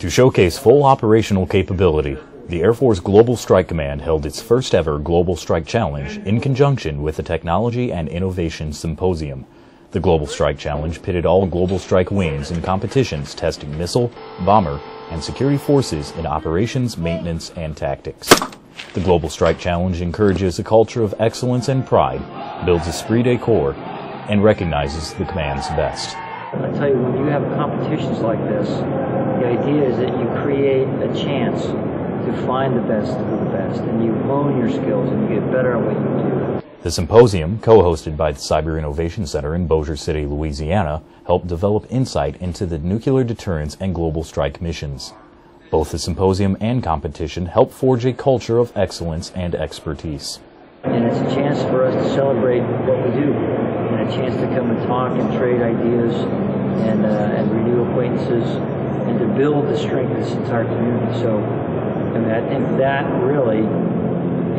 To showcase full operational capability, the Air Force Global Strike Command held its first ever Global Strike Challenge in conjunction with the Technology and Innovation Symposium. The Global Strike Challenge pitted all Global Strike wings in competitions testing missile, bomber, and security forces in operations, maintenance, and tactics. The Global Strike Challenge encourages a culture of excellence and pride, builds esprit de corps, and recognizes the command's best. I tell you, when you have competitions like this, the idea is that you create a chance to find the best of the best, and you hone your skills and you get better at what you do. The symposium, co-hosted by the Cyber Innovation Center in Bossier City, Louisiana, helped develop insight into the nuclear deterrence and global strike missions. Both the symposium and competition help forge a culture of excellence and expertise. And it's a chance for us to celebrate what we do, and a chance to come and talk and trade ideas and, uh, and renew acquaintances and to build the strength of this entire community. So, I mean, I think that really,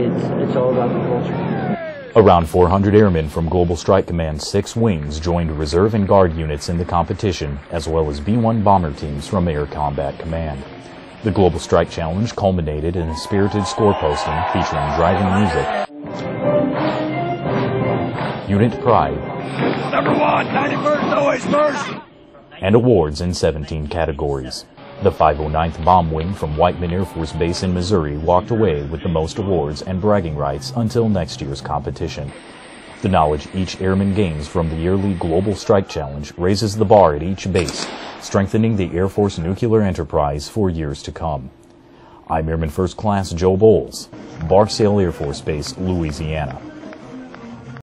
it's, it's all about the culture. Around 400 airmen from Global Strike Command's six wings joined reserve and guard units in the competition, as well as B-1 bomber teams from Air Combat Command. The Global Strike Challenge culminated in a spirited score posting featuring driving music, unit pride, Number one, 91st, always first. and awards in 17 categories. The 509th Bomb Wing from Whiteman Air Force Base in Missouri walked away with the most awards and bragging rights until next year's competition. The knowledge each airman gains from the yearly Global Strike Challenge raises the bar at each base, strengthening the Air Force nuclear enterprise for years to come. I'm Airman First Class Joe Bowles, Barksdale Air Force Base, Louisiana.